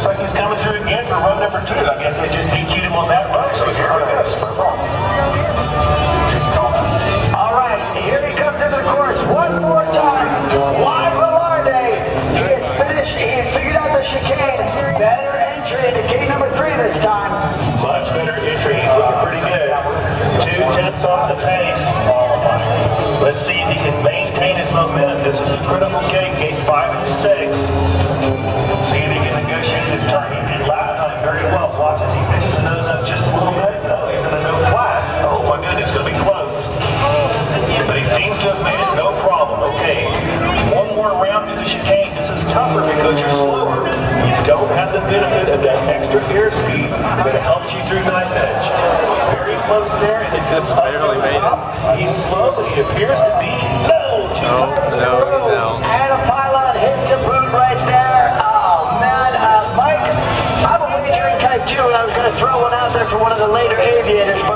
looks like he's coming through again for run number two. I guess they just DQ'd him on that run, so here we go. All right, here he comes into the course one more time. Juan Velarde. He has finished. He has figured out the chicane. Better entry into gate number three this time. Much better entry. He's looking pretty good. Two tenths off the pace. Let's see if he can maintain his momentum. This is the critical gate to. Oh my goodness, it'll be close. But he seems to have it no problem. Okay, one more round to the chicane. This is tougher because you're slower. You don't have the benefit of that extra airspeed that helps you through knife edge. Very close there. and just barely made it. He appears to be no. No, no, he's out. And a pylon hit to boot right there. Oh man, uh, Mike, I'm a wagering type two, and I was going to throw one out there for one of the later aviators.